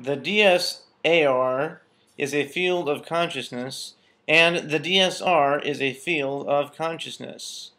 The DSAR is a field of consciousness, and the DSR is a field of consciousness.